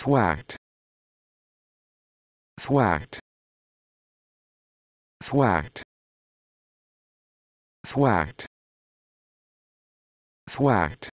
thwacked. Thwacked. Thwacked. Thwacked. Thwacked.